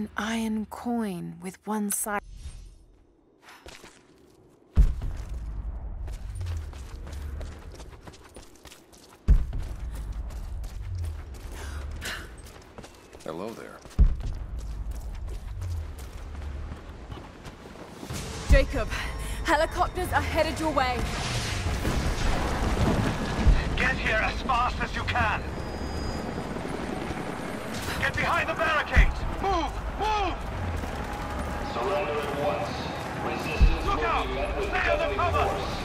An iron coin with one side. Hello there. Jacob, helicopters are headed your way. Get here as fast as you can! Get behind the barricades! Look will out! Stay under cover!